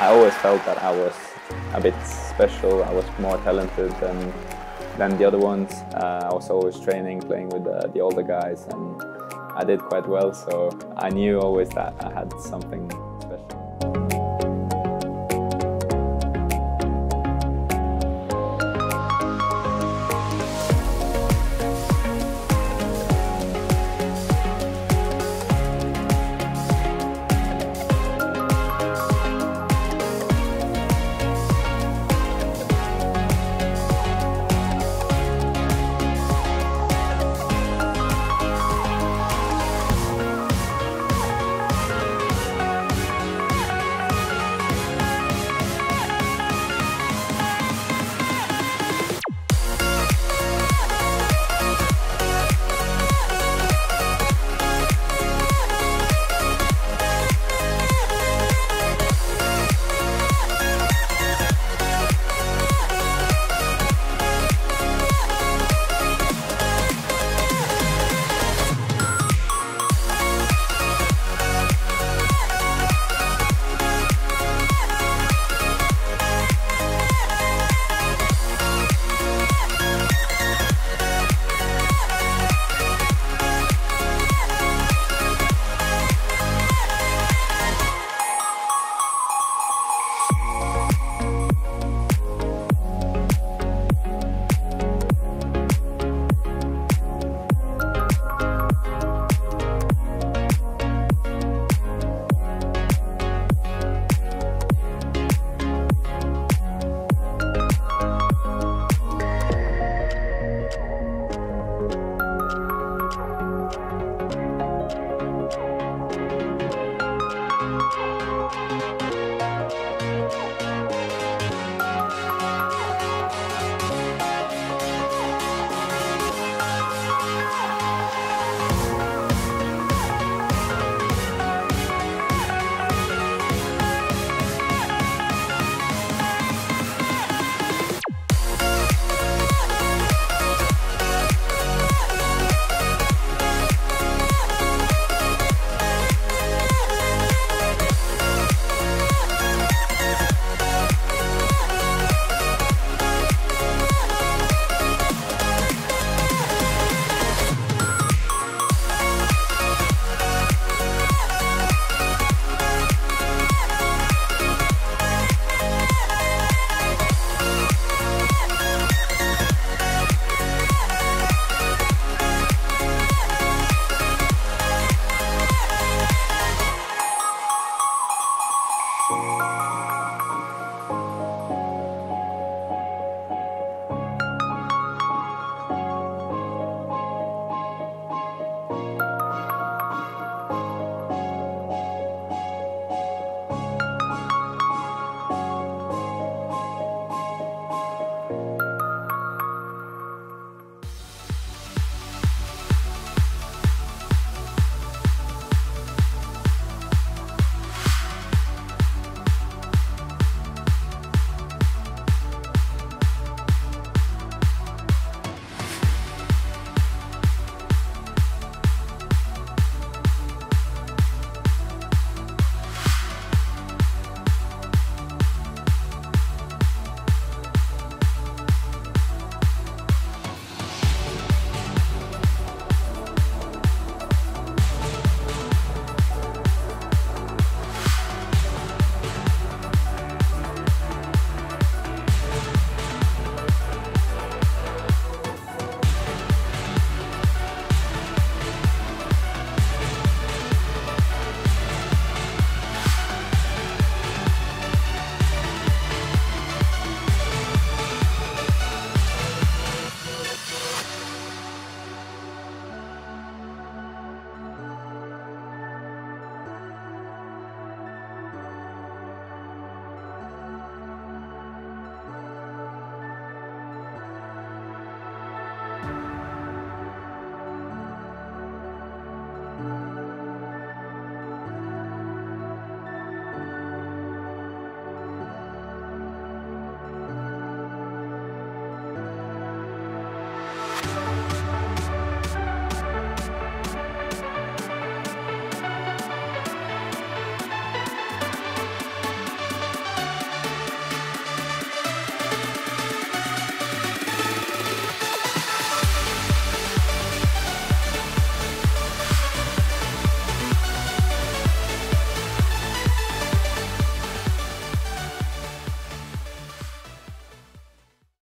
I always felt that I was a bit special. I was more talented than than the other ones. Uh, I was always training, playing with the, the older guys, and I did quite well. So I knew always that I had something